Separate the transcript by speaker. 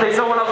Speaker 1: think someone else